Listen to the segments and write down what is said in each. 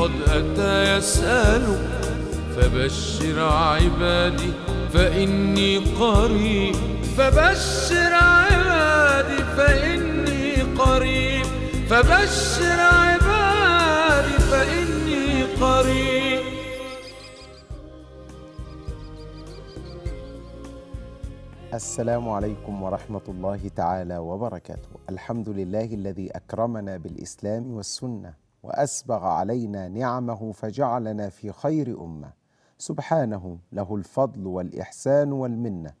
قد أتى يسأل فبشر عبادي فإني قريب. فبشر عبادي فإني قريب. فبشر عبادي فإني قريب. السلام عليكم ورحمة الله تعالى وبركاته. الحمد لله الذي أكرمنا بالإسلام والسنة. وأسبغ علينا نعمه فجعلنا في خير أمة. سبحانه له الفضل والإحسان والمنة.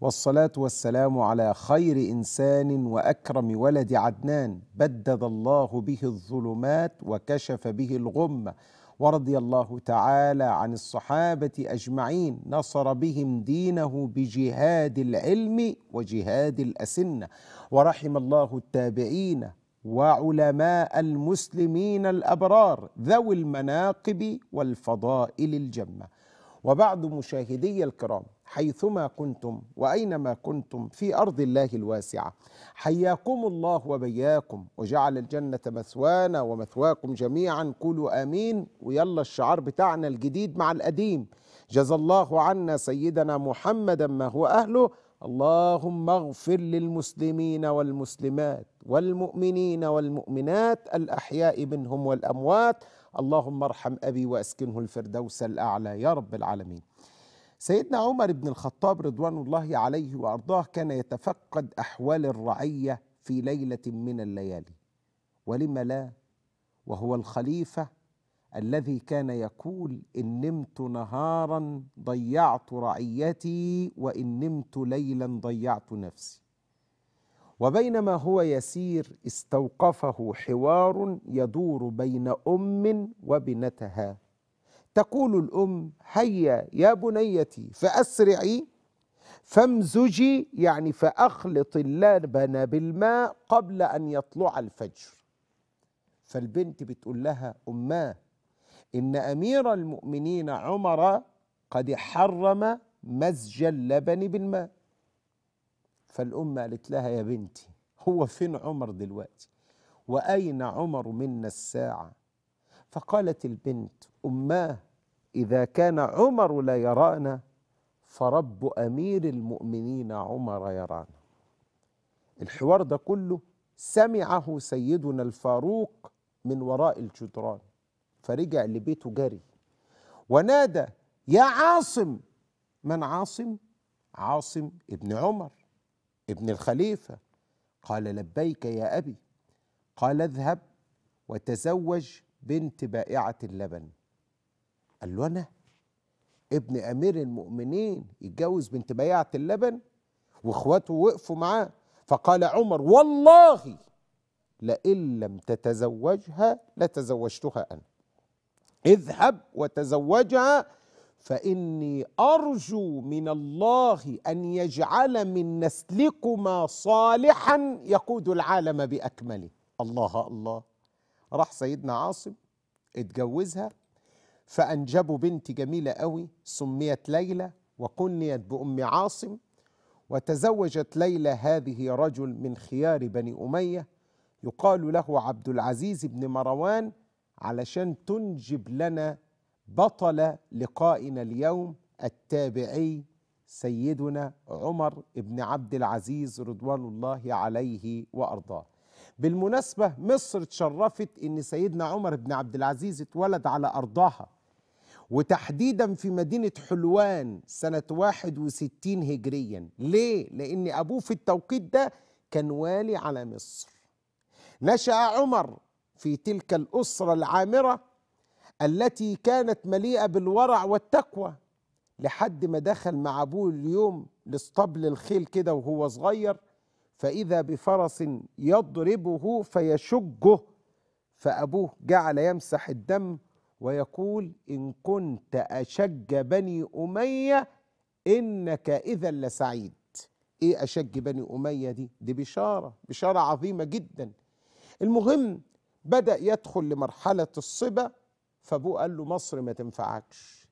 والصلاة والسلام على خير إنسان وأكرم ولد عدنان. بدد الله به الظلمات وكشف به الغمة ورضي الله تعالى عن الصحابة أجمعين. نصر بهم دينه بجهاد العلم وجهاد الأسنة. ورحم الله التابعين. وعلماء المسلمين الأبرار ذوي المناقب والفضائل الجمة. وبعد مشاهدي الكرام حيثما كنتم وأينما كنتم في أرض الله الواسعة حياكم الله وبياكم وجعل الجنة مثوانا ومثواكم جميعا. قولوا آمين ويلا الشعار بتاعنا الجديد مع القديم. جزى الله عنا سيدنا محمدا ما هو أهله. اللهم اغفر للمسلمين والمسلمات والمؤمنين والمؤمنات الأحياء منهم والأموات. اللهم ارحم أبي وأسكنه الفردوس الأعلى يا رب العالمين. سيدنا عمر بن الخطاب رضوان الله عليه وأرضاه كان يتفقد أحوال الرعية في ليلة من الليالي. ولم لا؟ وهو الخليفة الذي كان يقول إن نمت نهارا ضيعت رعيتي وإن نمت ليلا ضيعت نفسي. وبينما هو يسير استوقفه حوار يدور بين أم وابنتها. تقول الأم هيا يا بنيتي فأسرعي فامزجي يعني فأخلط اللبن بالماء قبل أن يطلع الفجر. فالبنت بتقول لها أماه إن أمير المؤمنين عمر قد حرم مزج اللبن بالماء. فالام قالت لها يا بنتي هو فين عمر دلوقتي؟ وأين عمر منا الساعة؟ فقالت البنت أماه إذا كان عمر لا يرانا فرب أمير المؤمنين عمر يرانا. الحوار ده كله سمعه سيدنا الفاروق من وراء الجدران. فرجع لبيته جري. ونادى يا عاصم! من عاصم؟ عاصم ابن عمر ابن الخليفة. قال لبيك يا أبي. قال اذهب وتزوج بنت بائعة اللبن. قال له أنا؟ ابن أمير المؤمنين يتجوز بنت بائعة اللبن؟ واخواته وقفوا معاه. فقال عمر والله لئن لم تتزوجها لتزوجتها أنا. اذهب وتزوجها فإني أرجو من الله أن يجعل من نسلكما صالحا يقود العالم بأكمله. الله الله. راح سيدنا عاصم اتجوزها فأنجبوا بنت جميلة قوي سميت ليلى وكنيت بأم عاصم وتزوجت ليلى هذه رجل من خيار بني أمية يقال له عبد العزيز بن مروان علشان تنجب لنا بطل لقائنا اليوم التابعي سيدنا عمر بن عبد العزيز رضوان الله عليه وأرضاه. بالمناسبة مصر تشرفت إن سيدنا عمر بن عبد العزيز اتولد على أرضها وتحديدا في مدينة حلوان سنة 61 هجريا، ليه؟ لأن أبوه في التوقيت ده كان والي على مصر. نشأ عمر في تلك الأسرة العامرة التي كانت مليئة بالورع والتقوى لحد ما دخل مع أبوه اليوم لاسطبل الخيل كده وهو صغير فإذا بفرس يضربه فيشجه فأبوه جعل يمسح الدم ويقول إن كنت أشج بني أمية إنك اذا لسعيد. إيه أشج بني أمية دي؟ دي بشارة بشارة عظيمة جدا. المهم بدأ يدخل لمرحلة الصبا فابوه قال له مصر ما تنفعكش.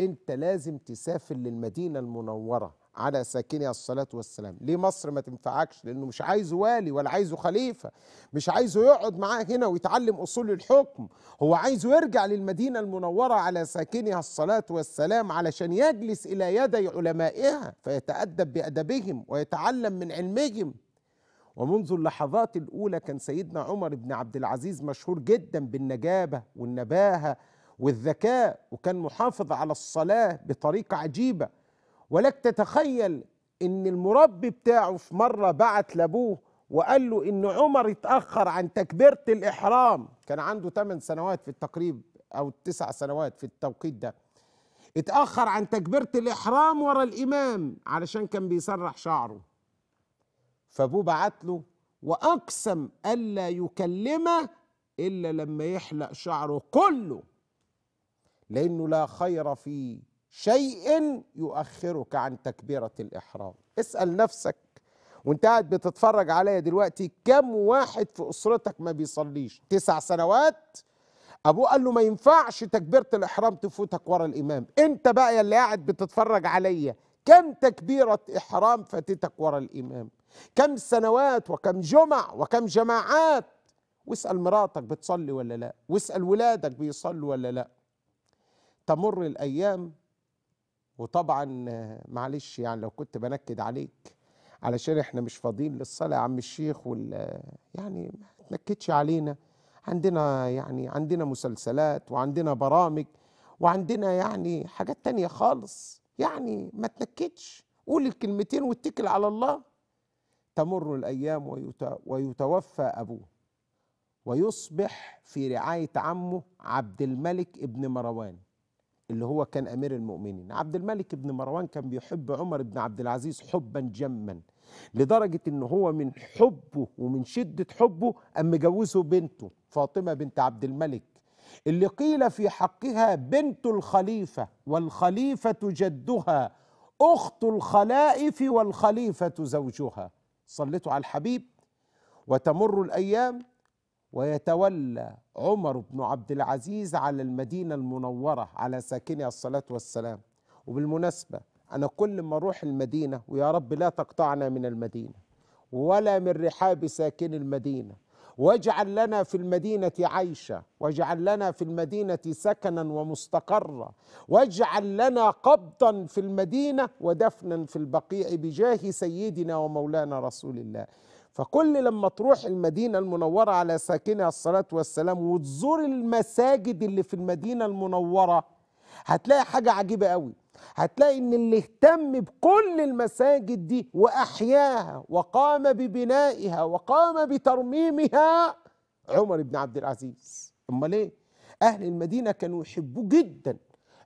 أنت لازم تسافر للمدينة المنورة على ساكنها الصلاة والسلام. ليه مصر ما تنفعكش؟ لأنه مش عايزه والي ولا عايزه خليفة. مش عايزه يقعد معاه هنا ويتعلم أصول الحكم. هو عايزه يرجع للمدينة المنورة على ساكنها الصلاة والسلام علشان يجلس إلى يدي علمائها فيتأدب بأدبهم ويتعلم من علمهم. ومنذ اللحظات الأولى كان سيدنا عمر بن عبد العزيز مشهور جدا بالنجابة والنباهة والذكاء وكان محافظ على الصلاة بطريقة عجيبة. ولك تتخيل إن المربي بتاعه في مرة بعت لأبوه وقال له إن عمر اتأخر عن تكبيرة الإحرام. كان عنده 8 سنوات في التقريب أو 9 سنوات في التوقيت ده. اتأخر عن تكبيرة الإحرام ورا الإمام علشان كان بيسرح شعره. فابوه بعت له وأقسم ألا يكلمه إلا لما يحلق شعره كله لأنه لا خير في شيء يؤخرك عن تكبيرة الإحرام. اسأل نفسك وأنت قاعد بتتفرج عليا دلوقتي كم واحد في أسرتك ما بيصليش؟ تسع سنوات؟ أبوه قال له ما ينفعش تكبيرة الإحرام تفوتك ورا الإمام. أنت بقى يا اللي قاعد بتتفرج عليا كم تكبيرة إحرام فاتتك ورا الإمام؟ كم سنوات وكم جمع وكم جماعات. واسأل مراتك بتصلي ولا لا واسأل ولادك بيصلوا ولا لا. تمر الأيام وطبعا معلش يعني لو كنت بنكد عليك علشان إحنا مش فاضيين للصلاة يا عم الشيخ وال يعني ما تنكدش علينا. عندنا يعني عندنا مسلسلات وعندنا برامج وعندنا يعني حاجات تانية خالص. يعني ما تنكدش. قول الكلمتين واتكل على الله. تمر الأيام ويتوفى أبوه. ويصبح في رعاية عمه عبد الملك ابن مروان اللي هو كان أمير المؤمنين. عبد الملك ابن مروان كان بيحب عمر بن عبد العزيز حبا جما لدرجة إن هو من حبه ومن شدة حبه ام مجوزه بنته فاطمة بنت عبد الملك اللي قيل في حقها بنت الخليفة والخليفة جدها أخت الخلائف والخليفة زوجها. صليتوا على الحبيب وتمر الأيام ويتولى عمر بن عبد العزيز على المدينة المنورة على ساكنها الصلاة والسلام. وبالمناسبة أنا كل ما أروح المدينة ويا رب لا تقطعنا من المدينة ولا من رحاب ساكن المدينة. واجعل لنا في المدينة عيشة واجعل لنا في المدينة سكنا ومستقرا واجعل لنا قبضا في المدينة ودفنا في البقيع بجاه سيدنا ومولانا رسول الله. فكل لما تروح المدينة المنورة على ساكنها الصلاة والسلام وتزور المساجد اللي في المدينة المنورة هتلاقي حاجة عجيبة قوي. هتلاقي إن اللي اهتم بكل المساجد دي وأحياها وقام ببنائها وقام بترميمها عمر بن عبد العزيز. أمال إيه؟ أهل المدينة كانوا يحبوه جدا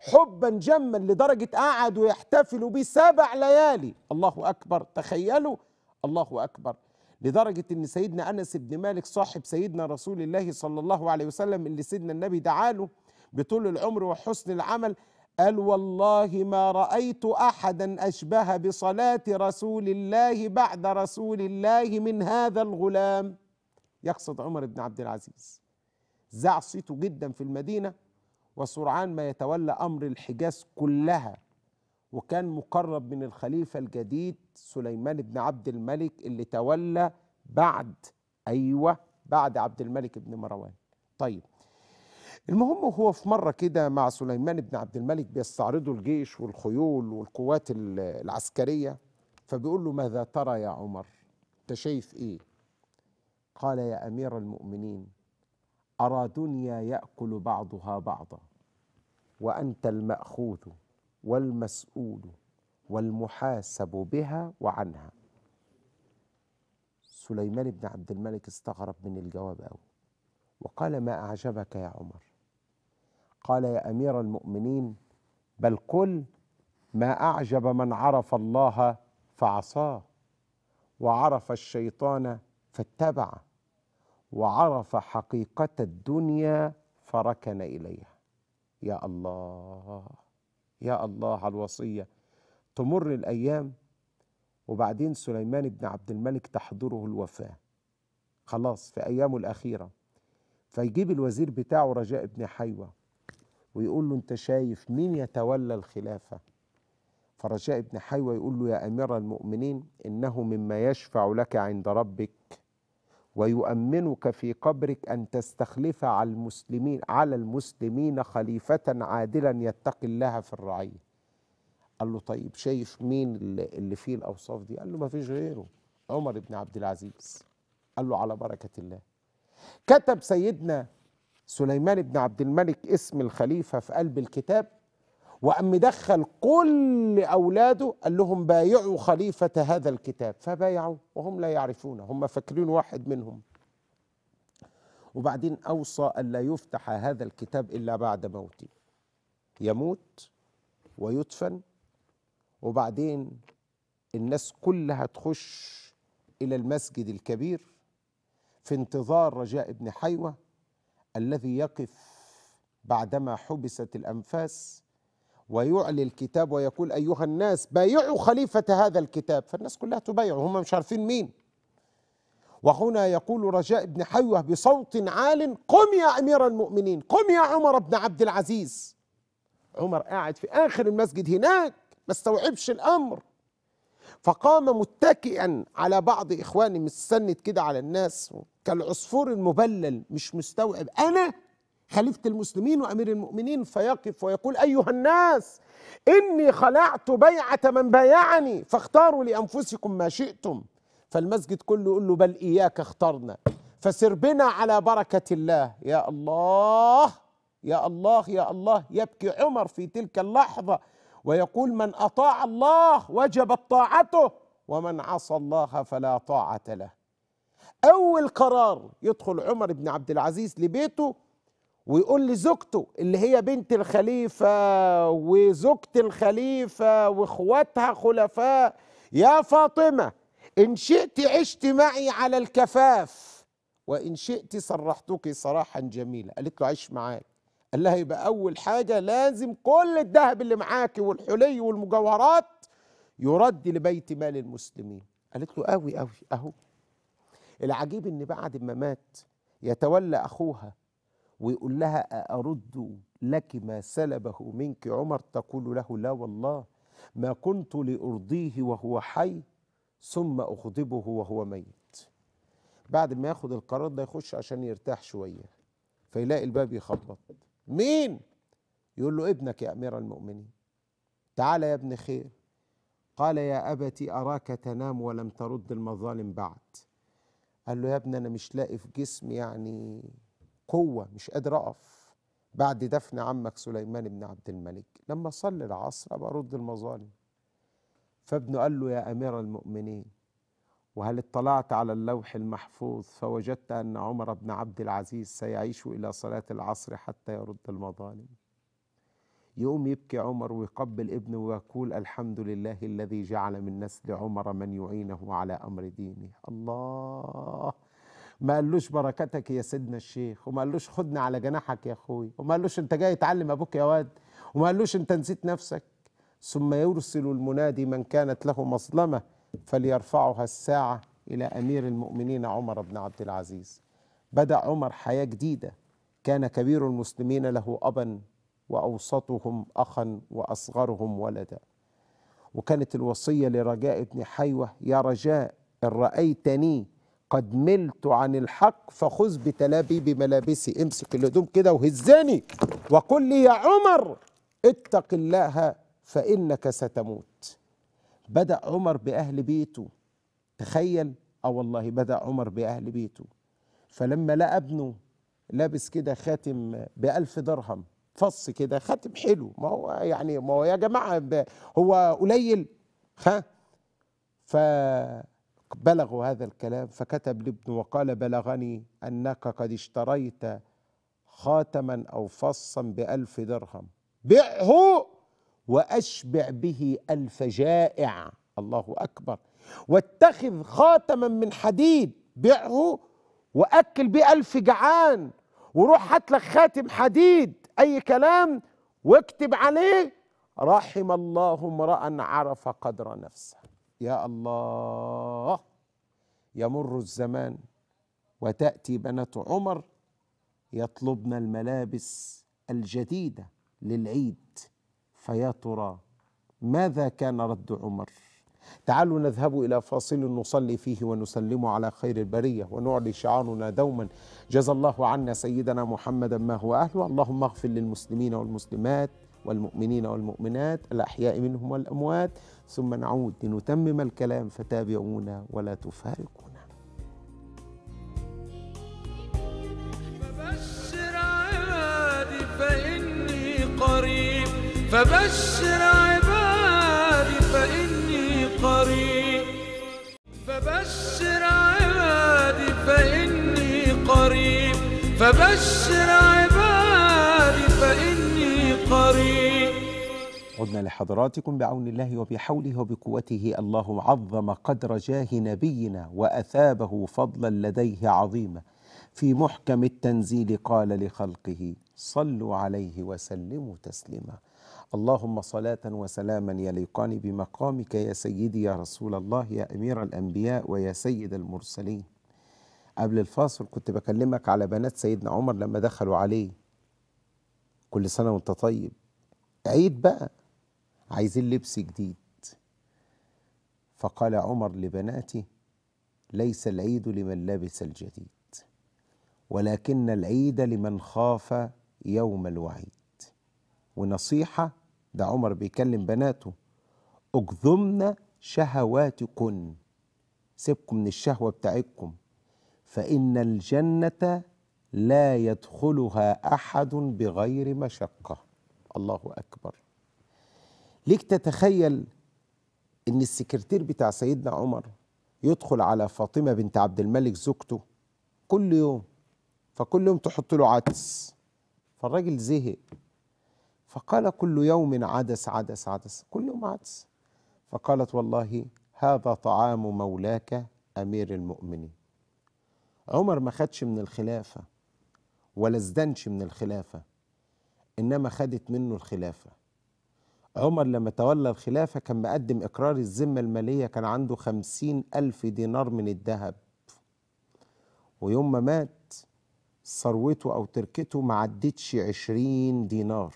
حبا جما لدرجة قعدوا يحتفلوا بيه سبع ليالي. الله أكبر تخيلوا. الله أكبر لدرجة إن سيدنا أنس بن مالك صاحب سيدنا رسول الله صلى الله عليه وسلم اللي سيدنا النبي دعاله بطول العمر وحسن العمل قال والله ما رأيت أحدا أشبه بصلاة رسول الله بعد رسول الله من هذا الغلام. يقصد عمر بن عبد العزيز. زع صيته جدا في المدينة وسرعان ما يتولى أمر الحجاز كلها وكان مقرب من الخليفة الجديد سليمان بن عبد الملك اللي تولى بعد أيوة بعد عبد الملك بن مروان. طيب المهم هو في مرة كده مع سليمان بن عبد الملك بيستعرضوا الجيش والخيول والقوات العسكرية فبيقول له ماذا ترى يا عمر؟ أنت شايف إيه؟ قال يا أمير المؤمنين ارى دنيا يأكل بعضها بعضا وأنت المأخوذ والمسؤول والمحاسب بها وعنها. سليمان بن عبد الملك استغرب من الجواب أوي وقال ما أعجبك يا عمر؟ قال يا أمير المؤمنين بل قل ما أعجب من عرف الله فعصاه وعرف الشيطان فاتبعه وعرف حقيقة الدنيا فركن إليها. يا الله يا الله على الوصية. تمر الأيام وبعدين سليمان بن عبد الملك تحضره الوفاة. خلاص في أيامه الأخيرة. فيجيب الوزير بتاعه رجاء بن حيوة. ويقول له انت شايف مين يتولى الخلافة؟ فرجاء بن حيوة يقول له يا أمير المؤمنين إنه مما يشفع لك عند ربك ويؤمنك في قبرك أن تستخلف على المسلمين على المسلمين خليفة عادلا يتقي الله في الرعية. قال له طيب شايف مين اللي فيه الأوصاف دي؟ قال له ما فيش غيره عمر بن عبد العزيز. قال له على بركة الله. كتب سيدنا سليمان بن عبد الملك اسم الخليفة في قلب الكتاب وقام مدخل كل أولاده قال لهم بايعوا خليفة هذا الكتاب. فبايعوا وهم لا يعرفونه هم فاكرين واحد منهم. وبعدين أوصى ألا يفتح هذا الكتاب إلا بعد موته. يموت ويدفن وبعدين الناس كلها تخش إلى المسجد الكبير في انتظار رجاء بن حيوة. الذي يقف بعدما حبست الأنفاس ويعلي الكتاب ويقول أيها الناس بايعوا خليفة هذا الكتاب. فالناس كلها تبايعه هم مش عارفين مين؟ وهنا يقول رجاء بن حيوة بصوت عال قم يا أمير المؤمنين قم يا عمر بن عبد العزيز. عمر قاعد في آخر المسجد هناك ما استوعبش الأمر. فقام متكئا على بعض إخواني مستند كده على الناس كالعصفور المبلل مش مستوعب. أنا خليفة المسلمين وأمير المؤمنين فيقف ويقول أيها الناس إني خلعت بيعة من بايعني فاختاروا لأنفسكم ما شئتم. فالمسجد كله يقول له بل إياك اخترنا. فسر بنا على بركة الله. يا الله يا الله يا الله. يبكي عمر في تلك اللحظة. ويقول من أطاع الله وجبت طاعته ومن عصى الله فلا طاعة له. أول قرار يدخل عمر بن عبد العزيز لبيته ويقول لزوجته اللي هي بنت الخليفة وزوجة الخليفة وإخواتها خلفاء يا فاطمة إن شئت عشت معي على الكفاف وإن شئت صرحتك صراحا جميلا قالت له عيش معاك. قال لها يبقى أول حاجة لازم كل الذهب اللي معاك والحلي والمجوهرات يرد لبيت مال المسلمين. قالت له قوي قوي أهو. العجيب إن بعد ما مات يتولى أخوها ويقول لها أرد لك ما سلبه منك؟ عمر تقول له لا والله ما كنت لأرضيه وهو حي ثم أغضبه وهو ميت. بعد ما ياخد القرار ده يخش عشان يرتاح شوية فيلاقي الباب يخبط. مين؟ يقول له ابنك يا أمير المؤمنين. تعال يا ابن خير. قال يا أبت أراك تنام ولم ترد المظالم بعد. قال له يا ابني أنا مش لاقي في جسمي يعني قوة مش قادر أقف. بعد دفن عمك سليمان بن عبد الملك. لما صلي العصر أبقى أرد المظالم. فابنه قال له يا أمير المؤمنين وهل اطلعت على اللوح المحفوظ فوجدت أن عمر بن عبد العزيز سيعيش إلى صلاة العصر حتى يرد المظالم. يقوم يبكي عمر ويقبل ابنه ويقول الحمد لله الذي جعل من نسل عمر من يعينه على أمر دينه. الله! ما قالوش بركتك يا سيدنا الشيخ وما قالوش خدنا على جناحك يا أخوي وما قالوش أنت جاي تعلم أبوك يا واد وما قالوش أنت نسيت نفسك. ثم يرسل المنادي من كانت له مظلمة فليرفعها الساعة إلى أمير المؤمنين عمر بن عبد العزيز. بدأ عمر حياة جديدة. كان كبير المسلمين له ابا وأوسطهم اخا وأصغرهم ولدا. وكانت الوصية لرجاء بن حيوة يا رجاء إن رأيتني قد ملت عن الحق فخذ بتلابيب ملابسي امسك الهدوم كده وهزني. وقل لي يا عمر اتق الله فإنك ستموت. بدا عمر بأهل بيته. تخيل؟ آه والله بدا عمر بأهل بيته. فلما لقى ابنه لابس كده خاتم بألف درهم فص كده خاتم حلو. ما هو يعني ما هو يا جماعة ب- هو قليل ها؟ فبلغوا هذا الكلام فكتب لابنه وقال بلغني أنك قد اشتريت خاتما أو فصا بألف درهم. بعه! وأشبع به ألف جائع. الله أكبر. واتخذ خاتما من حديد بعه وأكل بيه الف جعان. وروح هات لك خاتم حديد أي كلام واكتب عليه. رحم الله امرأ عرف قدر نفسه. يا الله يمر الزمان وتأتي بنات عمر يطلبن الملابس الجديدة للعيد. فيا ترى؟ ماذا كان رد عمر؟ تعالوا نذهب إلى فاصل نصلي فيه ونسلم على خير البرية ونعلي شعارنا دوما. جزى الله عنا سيدنا محمدا ما هو أهله. اللهم اغفر للمسلمين والمسلمات والمؤمنين والمؤمنات الأحياء منهم والأموات. ثم نعود لنتمم الكلام فتابعونا ولا تفارقونا. فبشر عبادي فإني قريب. فبشر عبادي فإني قريب. فبشر عبادي فإني قريب. عدنا لحضراتكم بعون الله وبحوله وبقوته. الله عظم قدر جاه نبينا وأثابه فضلا لديه عظيما. في محكم التنزيل قال لخلقه صلوا عليه وسلموا تسليما. اللهم صلاة وسلاما يليقان بمقامك يا سيدي يا رسول الله يا أمير الأنبياء ويا سيد المرسلين. قبل الفاصل كنت بكلمك على بنات سيدنا عمر لما دخلوا عليه. كل سنة وانت طيب. عيد بقى. عايزين لبس جديد. فقال عمر لبناته ليس العيد لمن لبس الجديد ولكن العيد لمن خاف يوم الوعيد. ونصيحة ده عمر بيكلم بناته اجذمن شهواتكن سيبكم من الشهوة بتاعتكم فإن الجنة لا يدخلها أحد بغير مشقة. الله أكبر. ليك تتخيل إن السكرتير بتاع سيدنا عمر يدخل على فاطمة بنت عبد الملك زوجته كل يوم فكل يوم تحط له عدس فالراجل زهق. فقال كل يوم عدس عدس عدس. كل يوم عدس. فقالت والله هذا طعام مولاك أمير المؤمنين. عمر ما خدش من الخلافة ولا ازدنش من الخلافة إنما خدت منه الخلافة. عمر لما تولى الخلافة كان مقدم إقرار الذمة المالية كان عنده خمسين ألف دينار من الذهب. ويوم ما مات ثروته أو تركته ما عدتش عشرين دينار.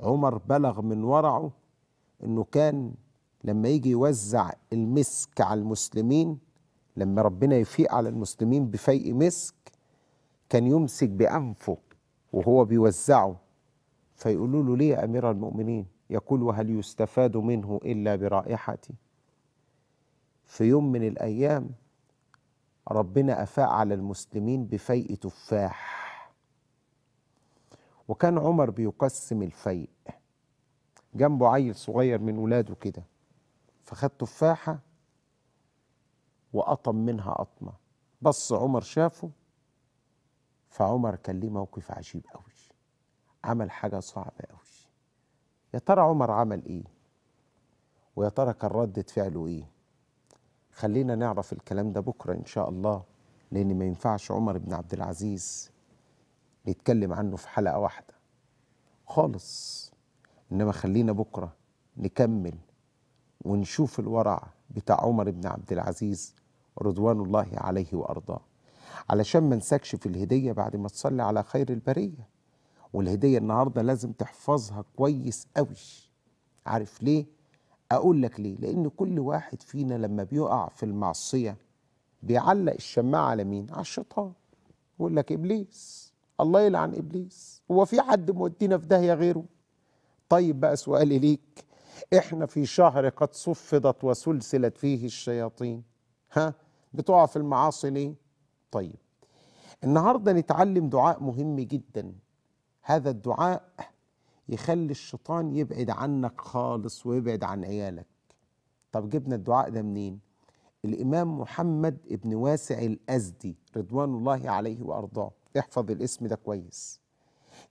عمر بلغ من ورعه إنه كان لما يجي يوزع المسك على المسلمين لما ربنا يفيق على المسلمين بفيء مسك كان يمسك بأنفه وهو بيوزعه. فيقولوا له ليه يا أمير المؤمنين؟ يقول وهل يستفاد منه إلا برائحتي. في يوم من الأيام ربنا أفاء على المسلمين بفيء تفاح. وكان عمر بيقسم الفيء. جنبه عيل صغير من ولاده كده. فخد تفاحة وقطم منها قطمة. بص عمر شافه فعمر كان ليه موقف عجيب قوي. عمل حاجة صعبة أوي يا ترى عمر عمل إيه؟ ويا ترى كان ردة فعله إيه؟ خلينا نعرف الكلام ده بكرة إن شاء الله لأن ما ينفعش عمر بن عبد العزيز نتكلم عنه في حلقة واحدة. خالص. إنما خلينا بكرة نكمل ونشوف الورع بتاع عمر بن عبد العزيز رضوان الله عليه وأرضاه. علشان ما نسكش في الهدية بعد ما تصلي على خير البرية. والهدية النهاردة لازم تحفظها كويس قوي عارف ليه؟ أقول لك ليه؟ لأن كل واحد فينا لما بيقع في المعصية بيعلق الشماعة على مين؟ على الشيطان. يقول لك إبليس. الله يلعن إبليس. هو في حد مودينا في داهية غيره؟ طيب بقى سؤالي ليك. إحنا في شهر قد صفدت وسلسلت فيه الشياطين. ها؟ بتقع في المعاصي ليه؟ طيب النهارده نتعلم دعاء مهم جدا. هذا الدعاء يخلي الشيطان يبعد عنك خالص ويبعد عن عيالك. طب جبنا الدعاء ده منين؟ الإمام محمد ابن واسع الأزدي رضوان الله عليه وأرضاه. احفظ الاسم ده كويس.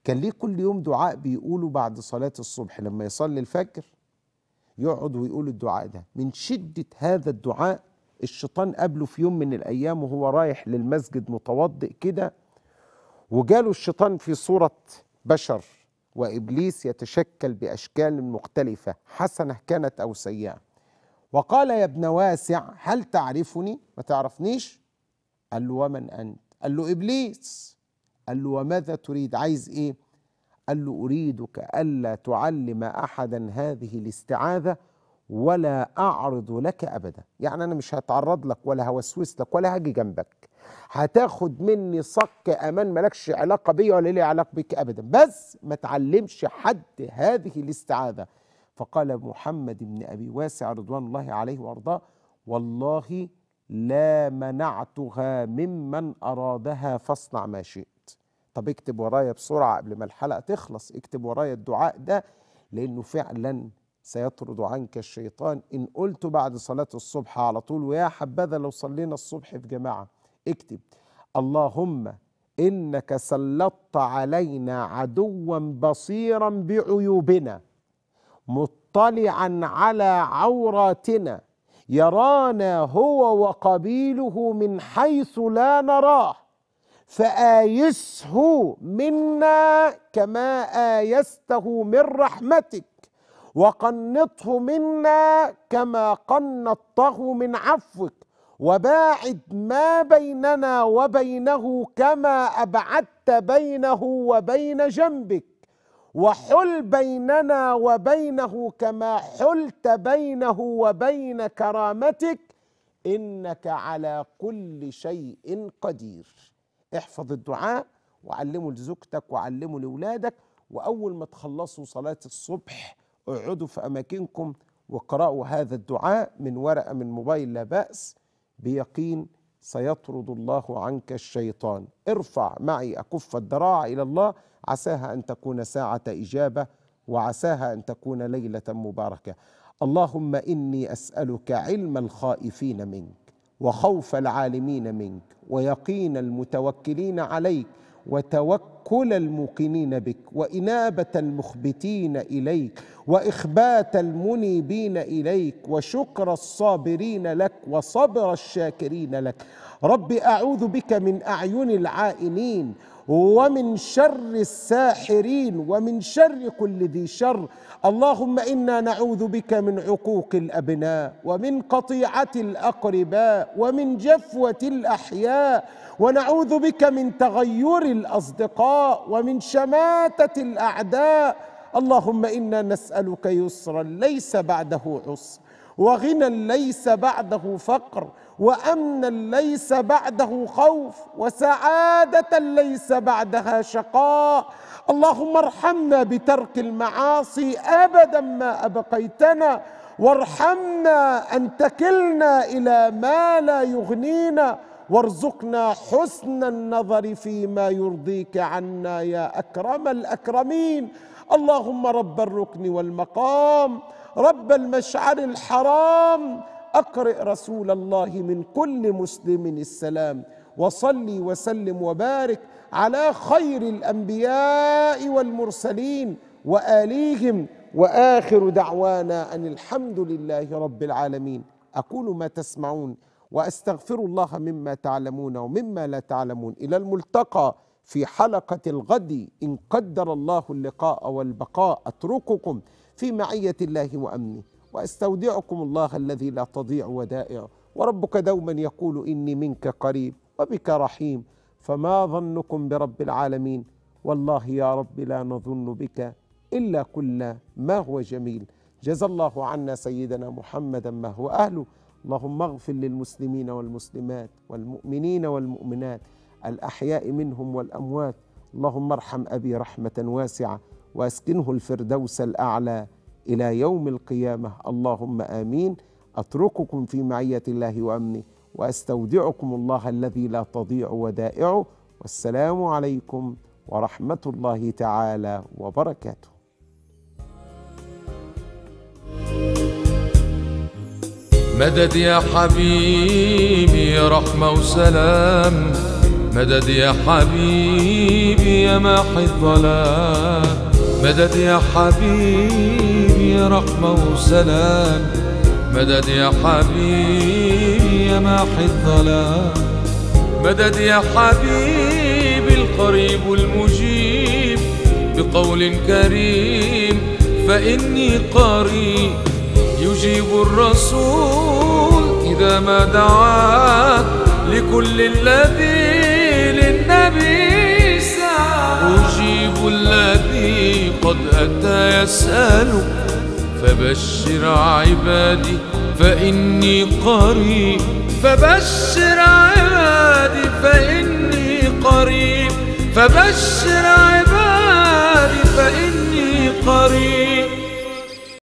كان ليه كل يوم دعاء بيقوله بعد صلاة الصبح لما يصلي الفجر يقعد ويقول الدعاء ده. من شدة هذا الدعاء الشيطان قابله في يوم من الأيام وهو رايح للمسجد متوضئ كده وجاله الشيطان في صورة بشر وإبليس يتشكل بأشكال مختلفة حسنة كانت أو سيئة. وقال يا ابن واسع هل تعرفني؟ ما تعرفنيش؟ قال له ومن أنت؟ قال له إبليس. قال له وماذا تريد؟ عايز إيه؟ قال له أريدك ألا تعلم أحدا هذه الاستعاذة ولا أعرض لك أبدا. يعني أنا مش هتعرض لك ولا هوسوس لك ولا هاجي جنبك. هتاخد مني صك أمان مالكش علاقة بيا ولا لي علاقة بك أبدا. بس ما تعلمش حد هذه الاستعاذة. فقال محمد بن أبي واسع رضوان الله عليه وأرضاه والله لا منعتها ممن أرادها فاصنع ما شئت. طب اكتب ورايا بسرعة قبل ما الحلقة تخلص اكتب ورايا الدعاء ده لأنه فعلا سيطرد عنك الشيطان. إن قلت بعد صلاة الصبح على طول ويا حبذا لو صلينا الصبح في جماعة. اكتب اللهم إنك سلطت علينا عدوا بصيرا بعيوبنا مطلعا على عوراتنا يرانا هو وقبيله من حيث لا نراه فآيسه منا كما آيسته من رحمتك وقنطه منا كما قنطته من عفوك وباعد ما بيننا وبينه كما أبعدت بينه وبين جنبك. وحل بيننا وبينه كما حلت بينه وبين كرامتك إنك على كل شيء قدير. احفظ الدعاء وعلمه لزوجتك وعلمه لأولادك وأول ما تخلصوا صلاة الصبح اقعدوا في أماكنكم واقرأوا هذا الدعاء من ورقة من موبايل لا بأس بيقين سيطرد الله عنك الشيطان. ارفع معي أكف الذراع إلى الله عساها أن تكون ساعة إجابة وعساها أن تكون ليلة مباركة. اللهم إني أسألك علم الخائفين منك وخوف العالمين منك ويقين المتوكلين عليك وتوكل الموقنين بك وإنابة المخبتين إليك وإخبات المنيبين إليك وشكر الصابرين لك وصبر الشاكرين لك. رب أعوذ بك من أعين العائنين ومن شر الساحرين ومن شر كل ذي شر. اللهم إنا نعوذ بك من عقوق الأبناء ومن قطيعة الأقرباء ومن جفوة الأحياء. ونعوذ بك من تغير الأصدقاء ومن شماتة الأعداء. اللهم إنا نسألك يسرا ليس بعده عسر وغنى ليس بعده فقر وأمنا ليس بعده خوف وسعادة ليس بعدها شقاء. اللهم ارحمنا بترك المعاصي أبدا ما أبقيتنا وارحمنا أن تكلنا إلى ما لا يغنينا. وارزقنا حسن النظر فيما يرضيك عنا يا أكرم الأكرمين. اللهم رب الركن والمقام رب المشعر الحرام. أقرئ رسول الله من كل مسلم السلام وصلي وسلم وبارك على خير الأنبياء والمرسلين وآليهم وآخر دعوانا أن الحمد لله رب العالمين. أقول ما تسمعون. وأستغفر الله مما تعلمون ومما لا تعلمون. إلى الملتقى في حلقة الغد. إن قدر الله اللقاء والبقاء. أترككم في معية الله وأمنه. وأستودعكم الله الذي لا تضيع ودائعه. وربك دوما يقول إني منك قريب وبك رحيم. فما ظنكم برب العالمين؟ والله يا رب لا نظن بك إلا كل ما هو جميل. جزى الله عنا سيدنا محمدا. ما هو أهله؟ اللهم اغفر للمسلمين والمسلمات والمؤمنين والمؤمنات الأحياء منهم والأموات. اللهم ارحم أبي رحمة واسعة وأسكنه الفردوس الأعلى إلى يوم القيامة. اللهم آمين. أترككم في معية الله وأمنه وأستودعكم الله الذي لا تضيع ودائعه. والسلام عليكم ورحمة الله تعالى وبركاته. مدد يا حبيبي رحمة وسلام. مدد يا حبيبي يا ماحي الظلام. مدد يا حبيبي رحمة وسلام. مدد يا حبيبي يا ماحي الظلام. مدد يا حبيبي القريب المجيب بقول كريم فإني قريب يجيب الرسول إذا ما دعاه لكل الذي للنبي سعى. أجيب الذي أتى يسأل فبشر عبادي فإني قريب. فبشر عبادي فإني قريب. فبشر عبادي فإني قريب.